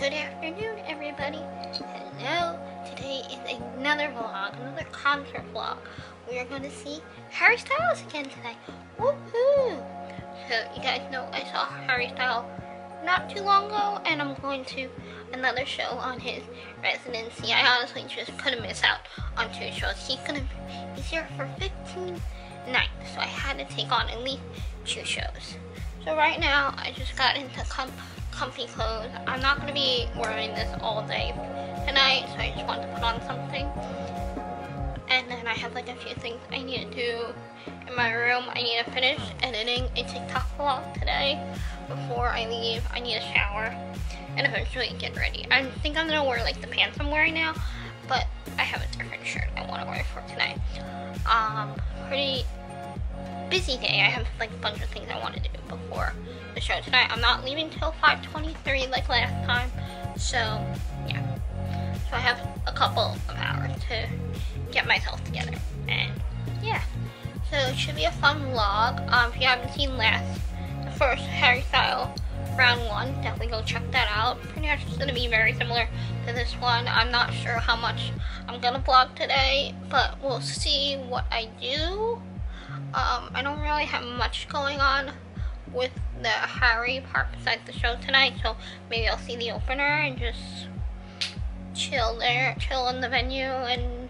Good afternoon, everybody. Hello. Today is another vlog, another concert vlog. We are going to see Harry Styles again today. Woohoo! So, you guys know I saw Harry Styles not too long ago, and I'm going to another show on his residency. I honestly just couldn't miss out on two shows. He's gonna he's here for 15 nights, so I had to take on at least two shows. So right now, I just got into com comfy clothes. I'm not going to be wearing this all day tonight, so I just want to put on something. And then I have like a few things I need to do in my room. I need to finish editing a TikTok vlog today before I leave. I need a shower and eventually get ready. I think I'm going to wear like the pants I'm wearing now, but I have a different shirt I want to wear for tonight. Um, pretty busy day. I have like a bunch of things I want to do before the show tonight. I'm not leaving till 5.23 like last time. So, yeah. So I have a couple of hours to get myself together. And, yeah. So it should be a fun vlog. Um, if you haven't seen last, the first Harry Styles round one, definitely go check that out. Pretty much it's to be very similar to this one. I'm not sure how much I'm to vlog today, but we'll see what I do. Um, I don't really have much going on with the Harry part besides the show tonight, so maybe I'll see the opener and just chill there, chill in the venue, and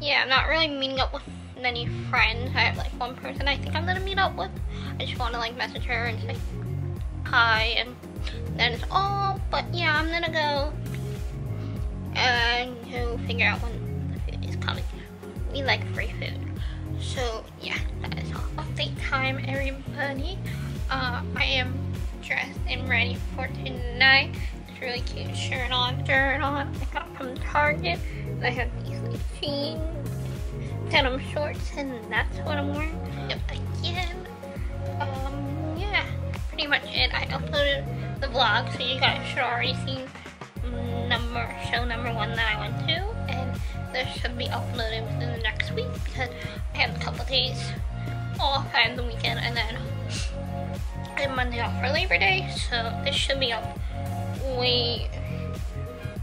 yeah, I'm not really meeting up with any friends. I have like one person I think I'm gonna meet up with. I just want to like message her and say hi, and then it's all. But yeah, I'm gonna go and figure out when the food is coming. We like free food. So yeah, that is all. Update time, everybody. Uh, I am dressed and ready for tonight. It's really cute shirt on, shirt on. I got from Target. I have these like jeans, denim shorts, and that's what I'm wearing. Yep, again. Um, yeah, pretty much it. I uploaded the vlog, so you guys should already see number show number one that I went to this should be uploaded within the next week because I have a couple days off and the weekend and then I have Monday off for Labor Day so this should be up way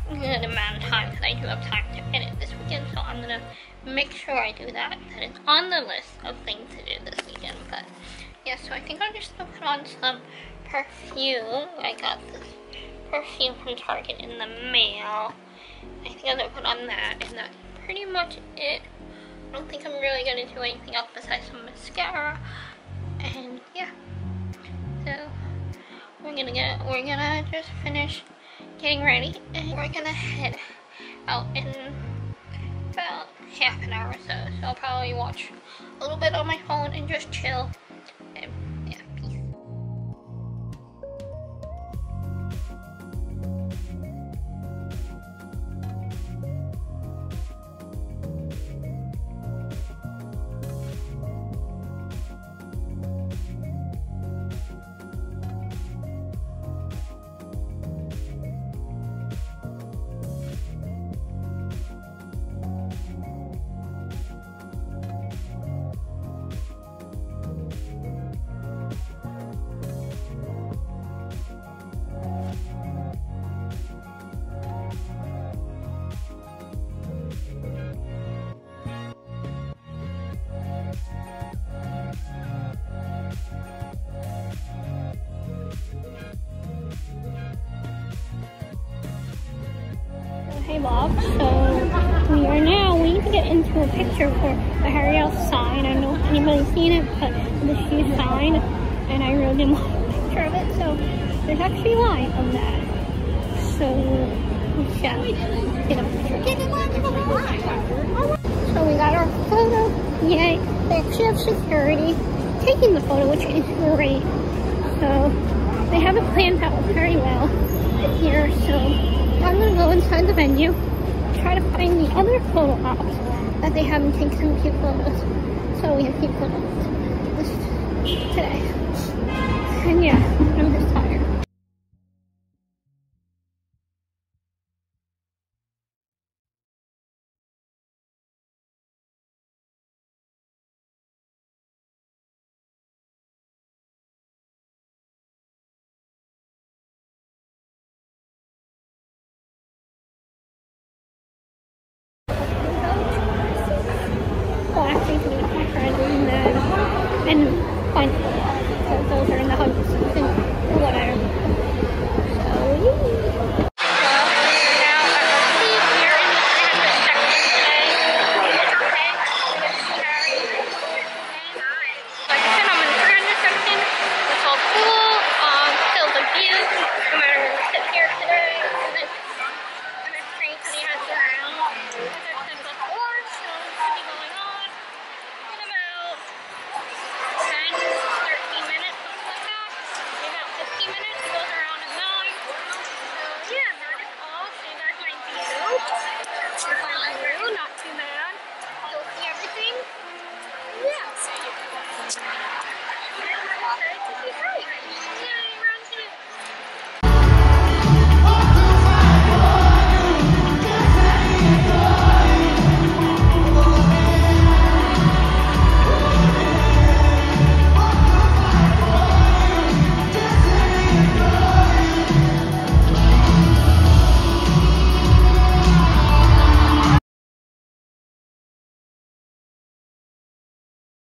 good amount of time because I do have time to edit this weekend so I'm gonna make sure I do that that it's on the list of things to do this weekend but yeah so I think I'm just gonna put on some perfume. I got this perfume from Target in the mail gonna put on that, and that's pretty much it. I don't think I'm really gonna do anything else besides some mascara, and yeah. So we're gonna get, we're gonna just finish getting ready, and we're gonna head out in about half an hour or so. So I'll probably watch a little bit on my phone and just chill. Hey Bob, so we are now we need to get into a picture for the Harry House sign. I don't know if anybody's seen it, but the shoe sign, and I really didn't want a picture of it, so there's actually a line of that. So we shall get a picture. So we got our photo, yay. They actually have security taking the photo, which is great. So they have it planned out very well here, so I'm gonna go inside the venue, try to find the other photo ops that they haven't taken some cute photos. So we have cute photos today. And yeah.